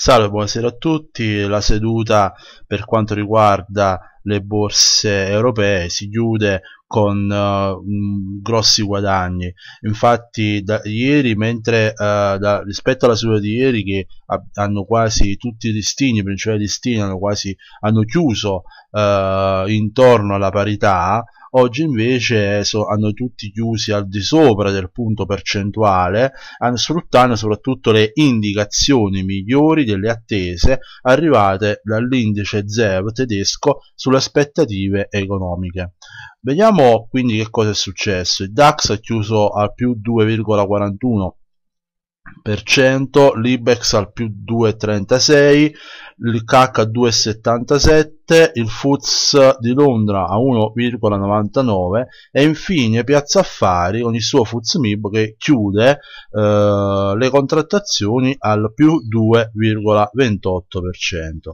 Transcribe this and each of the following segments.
Salve, buonasera a tutti. La seduta per quanto riguarda le borse europee si chiude con uh, grossi guadagni. Infatti, da ieri, mentre uh, da, rispetto alla seduta di ieri, che hanno quasi tutti i listini, i principali listini hanno quasi hanno chiuso uh, intorno alla parità, oggi invece so, hanno tutti chiusi al di sopra del punto percentuale sfruttando soprattutto le indicazioni migliori delle attese arrivate dall'indice ZEV tedesco sulle aspettative economiche. Vediamo quindi che cosa è successo. Il DAX ha chiuso al più 2,41 l'Ibex al più 2,36, il CAC a 2,77, il FUTS di Londra a 1,99 e infine Piazza Affari con il suo FUTS MIB che chiude eh, le contrattazioni al più 2,28%.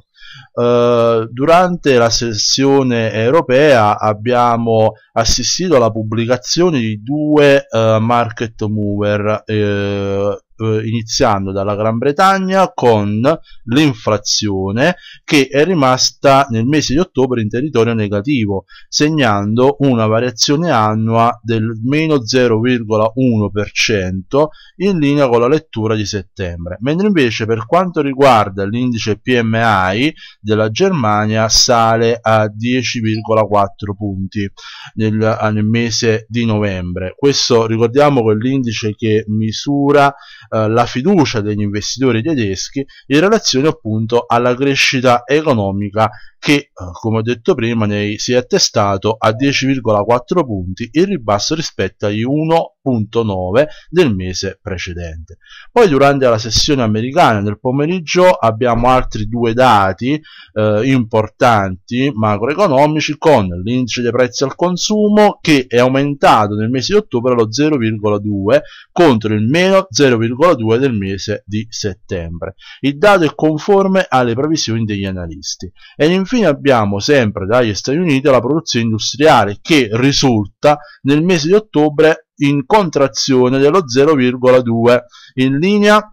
Uh, durante la sessione europea abbiamo assistito alla pubblicazione di due uh, market mover uh, eh, iniziando dalla Gran Bretagna con l'inflazione che è rimasta nel mese di ottobre in territorio negativo segnando una variazione annua del meno 0,1% in linea con la lettura di settembre. Mentre invece per quanto riguarda l'indice PMI della Germania sale a 10,4 punti nel, nel mese di novembre. Questo ricordiamo che l'indice che misura eh, la fiducia degli investitori tedeschi in relazione appunto alla crescita economica che, eh, come ho detto prima, si è attestato a 10,4 punti in ribasso rispetto agli 1,9 del mese precedente. Poi durante la sessione americana nel pomeriggio abbiamo altri due dati eh, importanti macroeconomici con l'indice dei prezzi al consumo che è aumentato nel mese di ottobre allo 0,2 contro il meno 0,2 del mese di settembre. Il dato è conforme alle previsioni degli analisti. Ed infine infine abbiamo sempre dagli Stati Uniti la produzione industriale che risulta nel mese di ottobre in contrazione dello 0,2 in linea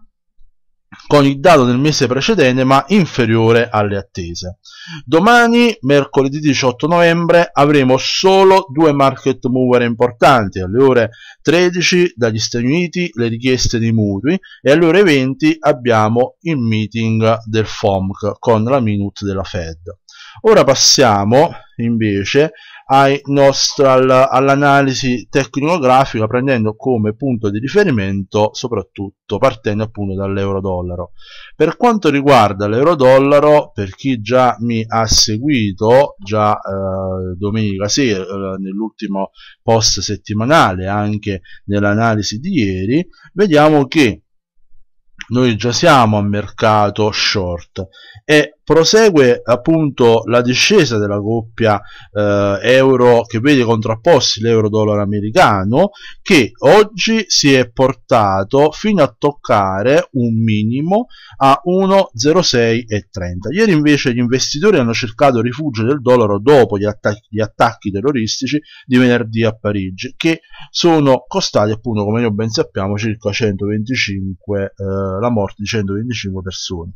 con il dato del mese precedente ma inferiore alle attese. Domani, mercoledì 18 novembre, avremo solo due market mover importanti. Alle ore 13 dagli Stati Uniti le richieste di mutui e alle ore 20 abbiamo il meeting del FOMC con la minute della Fed. Ora passiamo invece all'analisi tecnico-grafica prendendo come punto di riferimento soprattutto partendo appunto dall'euro-dollaro. Per quanto riguarda l'euro-dollaro, per chi già mi ha seguito già eh, domenica sera eh, nell'ultimo post settimanale anche nell'analisi di ieri, vediamo che noi già siamo a mercato short e prosegue appunto la discesa della coppia eh, euro che vede contrapposti l'euro dollaro americano che oggi si è portato fino a toccare un minimo a 1,0630 ieri invece gli investitori hanno cercato rifugio del dollaro dopo gli attacchi, gli attacchi terroristici di venerdì a Parigi che sono costati appunto come noi ben sappiamo circa 125 eh, la morte di 125 persone.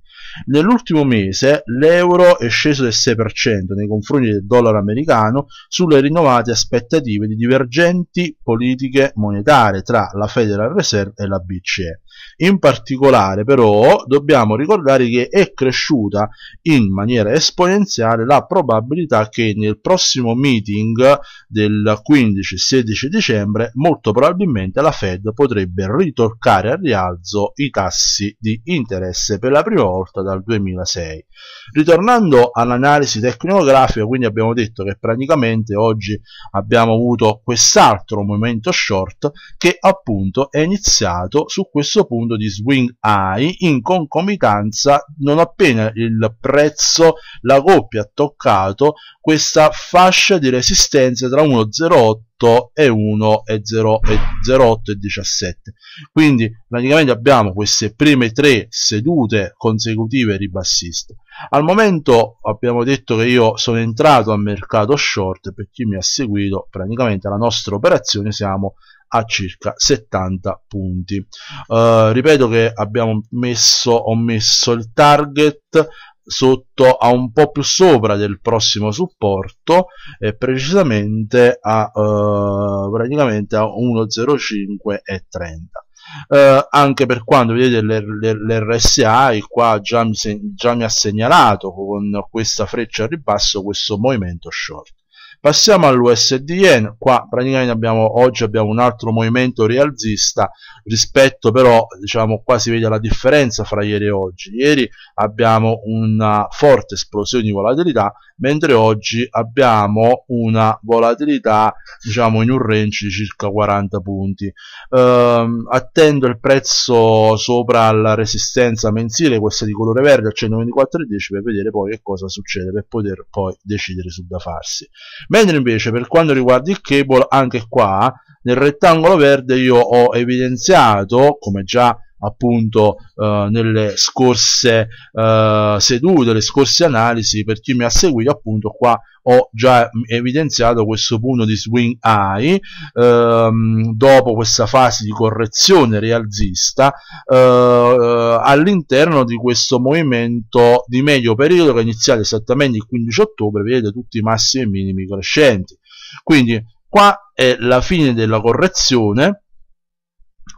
Nell'ultimo mese l'euro è sceso del 6% nei confronti del dollaro americano sulle rinnovate aspettative di divergenti politiche monetarie tra la Federal Reserve e la BCE. In particolare però dobbiamo ricordare che è cresciuta in maniera esponenziale la probabilità che nel prossimo meeting del 15-16 dicembre molto probabilmente la Fed potrebbe ritoccare al rialzo i tassi di interesse per la prima volta dal 2006. Ritornando all'analisi tecnicografica, quindi abbiamo detto che praticamente oggi abbiamo avuto quest'altro momento short che appunto è iniziato su questo punto di swing high in concomitanza non appena il prezzo la coppia ha toccato questa fascia di resistenza tra 1,08 08 e 1 e 0 e 08 e 17 quindi praticamente abbiamo queste prime tre sedute consecutive ribassiste al momento abbiamo detto che io sono entrato al mercato short per chi mi ha seguito praticamente la nostra operazione siamo a circa 70 punti. Uh, ripeto che abbiamo messo ho messo il target sotto a un po' più sopra del prossimo supporto e precisamente a uh, praticamente a 1.05 e 30 Uh, anche per quanto vedete l'RSI qua già mi, già mi ha segnalato con questa freccia a ribasso questo movimento short passiamo all'USD qua praticamente abbiamo, oggi abbiamo un altro movimento rialzista. Rispetto però diciamo qua si vede la differenza fra ieri e oggi. Ieri abbiamo una forte esplosione di volatilità mentre oggi abbiamo una volatilità diciamo in un range di circa 40 punti. Ehm, attendo il prezzo sopra la resistenza mensile questa di colore verde a 124,10 per vedere poi che cosa succede per poter poi decidere su da farsi mentre invece per quanto riguarda il cable anche qua nel rettangolo verde io ho evidenziato come già appunto eh, nelle scorse eh, sedute, le scorse analisi, per chi mi ha seguito appunto qua ho già evidenziato questo punto di swing high ehm, dopo questa fase di correzione rialzista eh, all'interno di questo movimento di medio periodo che è iniziato esattamente il 15 ottobre vedete tutti i massimi e minimi crescenti. Quindi qua è la fine della correzione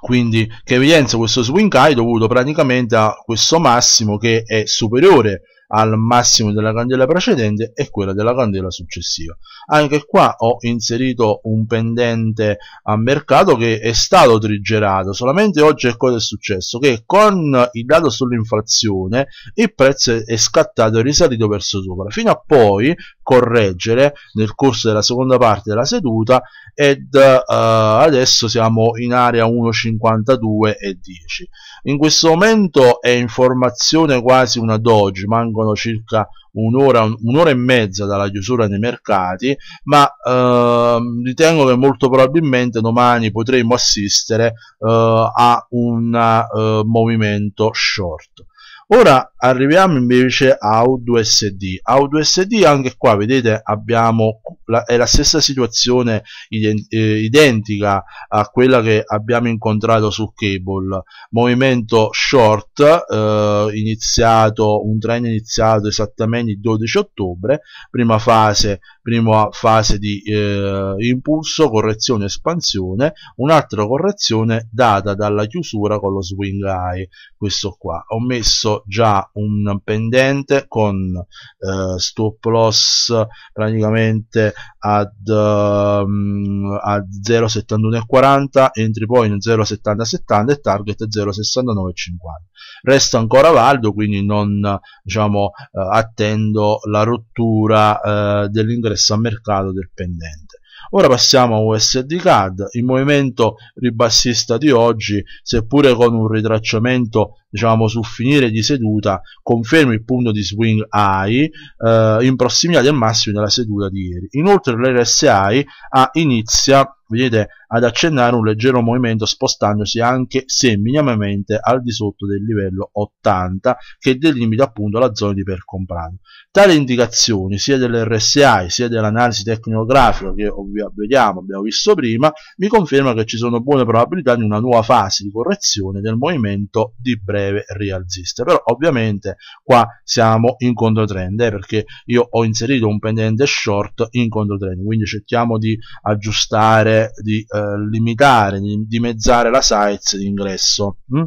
quindi che evidenzia questo swing high dovuto praticamente a questo massimo che è superiore al massimo della candela precedente e quella della candela successiva. Anche qua ho inserito un pendente a mercato che è stato triggerato. Solamente oggi cosa è successo? Che con il dato sull'inflazione il prezzo è scattato e risalito verso sopra. Fino a poi correggere nel corso della seconda parte della seduta ed uh, adesso siamo in area 1.52 e 10 in questo momento è informazione quasi una doge mancano circa un'ora, un'ora e mezza dalla chiusura dei mercati ma eh, ritengo che molto probabilmente domani potremo assistere eh, a un eh, movimento short. Ora arriviamo invece a U2SD a U2SD anche qua vedete abbiamo la, è la stessa situazione eh, identica a quella che abbiamo incontrato su cable. Movimento short eh, iniziato un trend iniziato esattamente il 12 ottobre prima fase prima fase di eh, impulso correzione espansione un'altra correzione data dalla chiusura con lo swing high. Questo qua. Ho messo già un pendente con eh, stop loss praticamente ad, um, a 0,7140 entry point 0,7070 e target 0,6950 resta ancora valido quindi non diciamo eh, attendo la rottura eh, dell'ingresso a mercato del pendente Ora passiamo a USD CAD, il movimento ribassista di oggi, seppure con un ritracciamento diciamo sul finire di seduta, conferma il punto di swing high eh, in prossimità del massimo della seduta di ieri. Inoltre l'RSI inizia vedete ad accennare un leggero movimento spostandosi anche se minimamente al di sotto del livello 80 che delimita appunto la zona di per comprato. Tali indicazioni sia dell'RSI sia dell'analisi tecnografica che vediamo, abbiamo visto prima, mi conferma che ci sono buone probabilità di una nuova fase di correzione del movimento di breve rialzista. Però ovviamente qua siamo in controtrend eh, perché io ho inserito un pendente short in controtrend, quindi cerchiamo di aggiustare, di eh, eh, limitare, dimezzare la size di ingresso. Hm?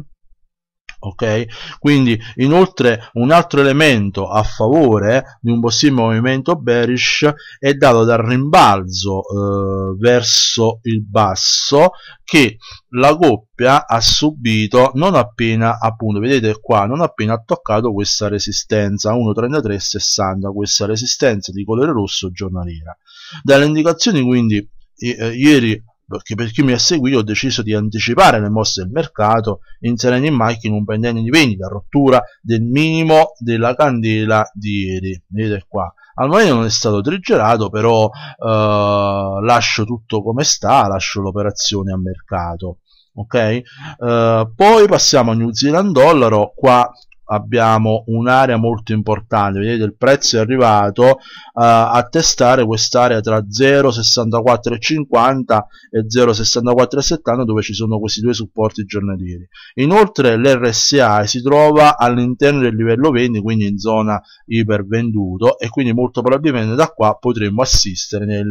ok quindi inoltre un altro elemento a favore di un possibile movimento bearish è dato dal rimbalzo eh, verso il basso che la coppia ha subito non appena appunto vedete qua non appena ha toccato questa resistenza 1.3360 questa resistenza di colore rosso giornaliera dalle indicazioni quindi eh, ieri perché per chi mi ha seguito ho deciso di anticipare le mosse del mercato inserendo in macchina un pendente di vendita, rottura del minimo della candela di ieri, vedete qua. Al momento non è stato triggerato, però eh, lascio tutto come sta, lascio l'operazione a mercato. Ok, uh, poi passiamo a New Zealand dollaro. Qua abbiamo un'area molto importante vedete il prezzo è arrivato uh, a testare quest'area tra 0,6450 e 0,6470 dove ci sono questi due supporti giornalieri inoltre l'RSI si trova all'interno del livello 20 quindi in zona ipervenduto e quindi molto probabilmente da qua potremmo assistere nel,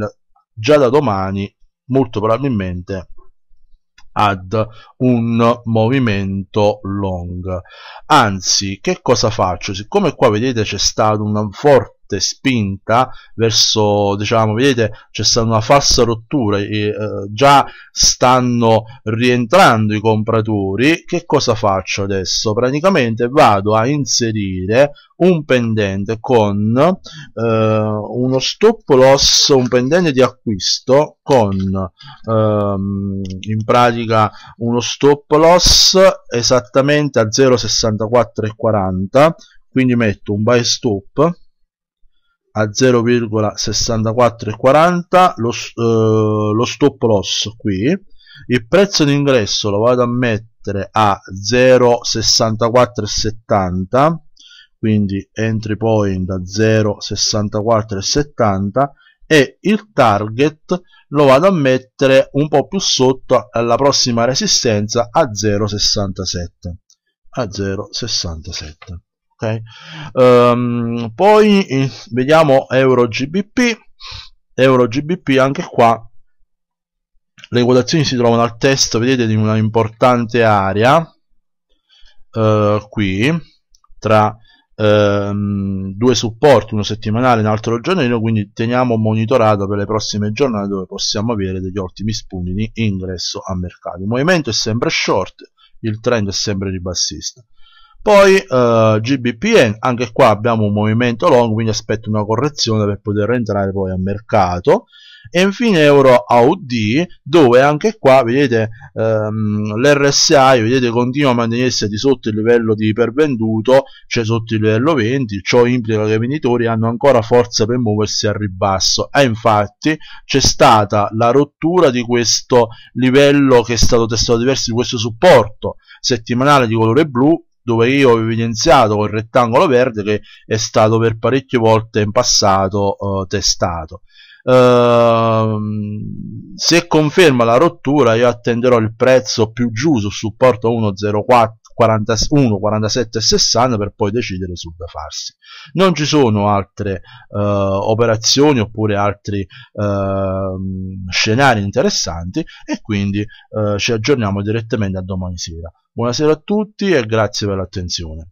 già da domani molto probabilmente ad un movimento long. Anzi che cosa faccio? Siccome qua vedete c'è stato un forte forte spinta verso diciamo vedete c'è stata una falsa rottura e eh, già stanno rientrando i compratori. Che cosa faccio adesso? Praticamente vado a inserire un pendente con eh, uno stop loss un pendente di acquisto con ehm, in pratica uno stop loss esattamente a 0,6440 quindi metto un buy stop a 0,6440 lo, eh, lo stop loss qui. Il prezzo d'ingresso lo vado a mettere a 0,6470 quindi entry point a 0,6470 e il target lo vado a mettere un po' più sotto alla prossima resistenza a 0,67 a 0,67 okay? um, poi eh, vediamo euro gbp euro gbp anche qua le quotazioni si trovano al testo vedete di una importante area uh, qui tra ehm, due supporti, uno settimanale e un altro giornaliero, quindi teniamo monitorato per le prossime giornate dove possiamo avere degli ottimi spunti di ingresso a mercato. Il movimento è sempre short, il trend è sempre ribassista. Poi eh, GBPN, anche qua abbiamo un movimento long, quindi aspetto una correzione per poter entrare poi a mercato. E infine euro AUD, dove anche qua vedete ehm, l'RSI vedete, continua a mantenersi di sotto il livello di ipervenduto, cioè sotto il livello 20, ciò implica che i venditori hanno ancora forza per muoversi al ribasso. E infatti c'è stata la rottura di questo livello che è stato testato diverso di questo supporto settimanale di colore blu dove io ho evidenziato col rettangolo verde che è stato per parecchie volte in passato uh, testato. Uh, se conferma la rottura io attenderò il prezzo più giù sul supporto 1.04 41, 47 e 60 per poi decidere sul da farsi. Non ci sono altre uh, operazioni oppure altri uh, scenari interessanti e quindi uh, ci aggiorniamo direttamente a domani sera. Buonasera a tutti e grazie per l'attenzione.